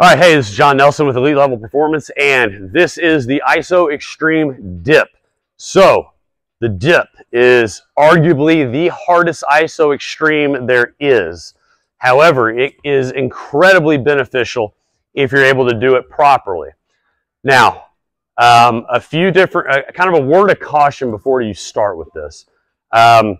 All right, hey, this is John Nelson with Elite Level Performance, and this is the ISO Extreme Dip. So, the dip is arguably the hardest ISO Extreme there is. However, it is incredibly beneficial if you're able to do it properly. Now, um, a few different, uh, kind of a word of caution before you start with this. Um,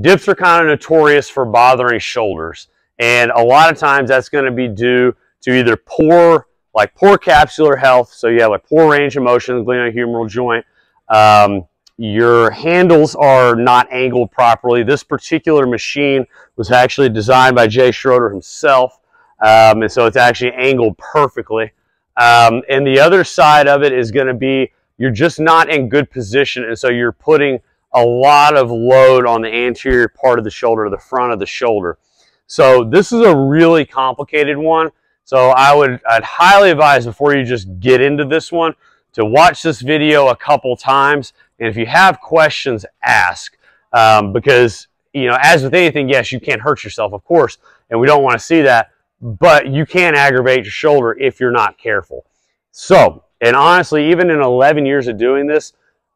dips are kind of notorious for bothering shoulders, and a lot of times that's going to be due to either poor, like poor capsular health, so you have like poor range of motion, the glenohumeral joint. Um, your handles are not angled properly. This particular machine was actually designed by Jay Schroeder himself, um, and so it's actually angled perfectly. Um, and the other side of it is going to be you're just not in good position, and so you're putting a lot of load on the anterior part of the shoulder, the front of the shoulder. So this is a really complicated one. So I would I'd highly advise before you just get into this one to watch this video a couple times. And if you have questions, ask. Um, because, you know, as with anything, yes, you can't hurt yourself, of course, and we don't want to see that, but you can aggravate your shoulder if you're not careful. So, and honestly, even in 11 years of doing this,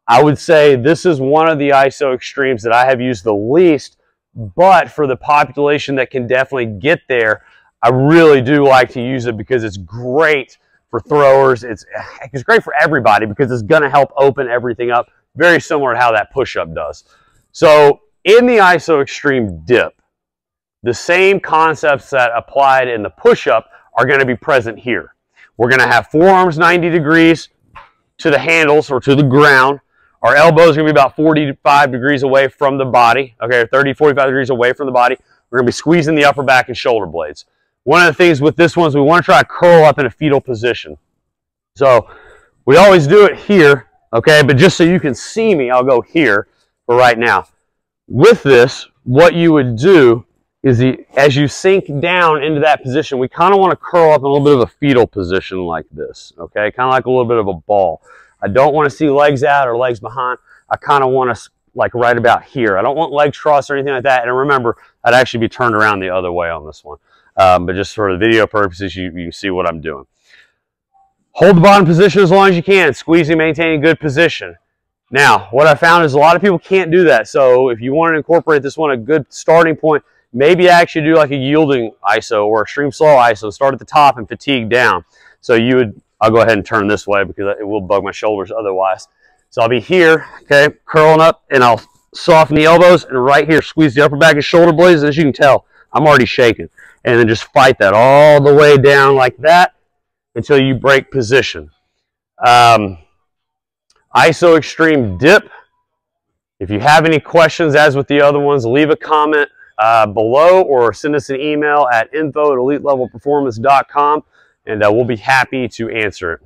I would say this is one of the ISO extremes that I have used the least, but for the population that can definitely get there, I really do like to use it because it's great for throwers. It's, it's great for everybody because it's going to help open everything up, very similar to how that push-up does. So in the ISO Extreme Dip, the same concepts that applied in the push-up are going to be present here. We're going to have forearms 90 degrees to the handles or to the ground. Our elbows are going to be about 45 degrees away from the body, okay, 30, 45 degrees away from the body. We're going to be squeezing the upper back and shoulder blades. One of the things with this one is we want to try to curl up in a fetal position. So we always do it here, okay, but just so you can see me, I'll go here for right now. With this, what you would do is the, as you sink down into that position, we kind of want to curl up in a little bit of a fetal position like this, okay, kind of like a little bit of a ball. I don't want to see legs out or legs behind. I kind of want to like right about here. I don't want legs crossed or anything like that. And remember, I'd actually be turned around the other way on this one. Um, but just for the video purposes, you, you see what I'm doing. Hold the bottom position as long as you can, squeezing, maintaining good position. Now, what I found is a lot of people can't do that. So if you want to incorporate this one, a good starting point, maybe actually do like a yielding ISO or extreme slow ISO. Start at the top and fatigue down. So you would, I'll go ahead and turn this way because it will bug my shoulders otherwise. So I'll be here, okay, curling up, and I'll soften the elbows, and right here, squeeze the upper back and shoulder blades. As you can tell, I'm already shaking and then just fight that all the way down like that until you break position. Um, ISO Extreme Dip. If you have any questions, as with the other ones, leave a comment uh, below or send us an email at info at elitelevelperformance.com and uh, we'll be happy to answer it.